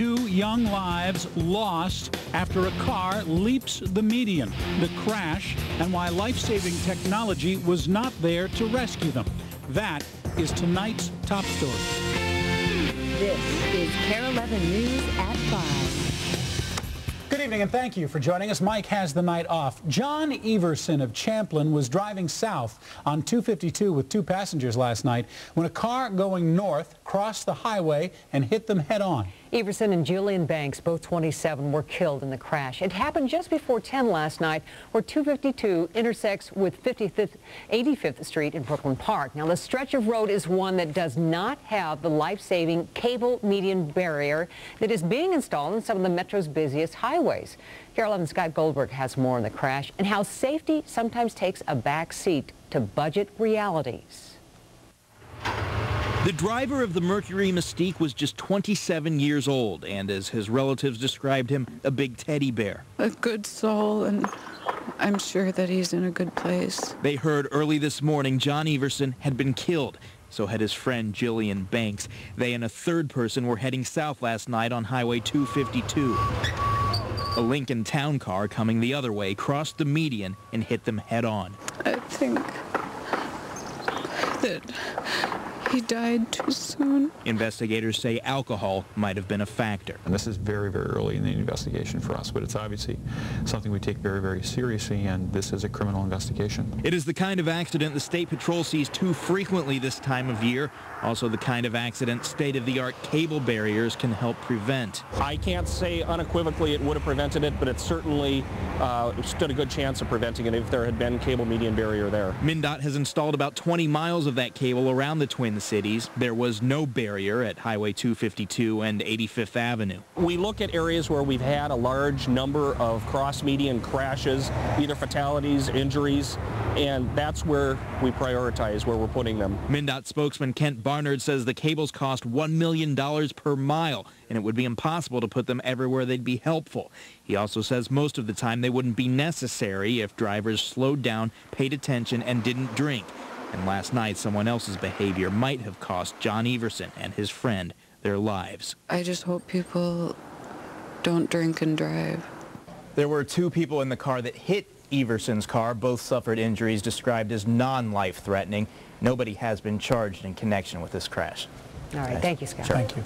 Two young lives lost after a car leaps the median. The crash and why life-saving technology was not there to rescue them. That is tonight's top story. This is KARE 11 News at 5. Good evening and thank you for joining us. Mike has the night off. John Everson of Champlin was driving south on 252 with two passengers last night when a car going north crossed the highway and hit them head on. Everson and Julian Banks, both 27, were killed in the crash. It happened just before 10 last night where 252 intersects with 55th, 85th Street in Brooklyn Park. Now, the stretch of road is one that does not have the life-saving cable median barrier that is being installed in some of the Metro's busiest highways. KARE 11 Scott Goldberg has more on the crash and how safety sometimes takes a back seat to budget realities. The driver of the Mercury Mystique was just 27 years old and, as his relatives described him, a big teddy bear. A good soul, and I'm sure that he's in a good place. They heard early this morning John Everson had been killed. So had his friend Jillian Banks. They and a third person were heading south last night on Highway 252. A Lincoln town car coming the other way crossed the median and hit them head on. I think that he died too soon. Investigators say alcohol might have been a factor. And this is very, very early in the investigation for us, but it's obviously something we take very, very seriously, and this is a criminal investigation. It is the kind of accident the State Patrol sees too frequently this time of year. Also the kind of accident state-of-the-art cable barriers can help prevent. I can't say unequivocally it would have prevented it, but it certainly uh, stood a good chance of preventing it if there had been cable median barrier there. MnDOT has installed about 20 miles of that cable around the Twin cities. There was no barrier at Highway 252 and 85th Avenue. We look at areas where we've had a large number of cross-median crashes, either fatalities, injuries, and that's where we prioritize, where we're putting them. MnDOT spokesman Kent Barnard says the cables cost $1 million per mile, and it would be impossible to put them everywhere they'd be helpful. He also says most of the time they wouldn't be necessary if drivers slowed down, paid attention, and didn't drink. And last night, someone else's behavior might have cost John Everson and his friend their lives. I just hope people don't drink and drive. There were two people in the car that hit Everson's car. Both suffered injuries described as non-life threatening. Nobody has been charged in connection with this crash. All right. Thank you, Scott. Sure. Thank you.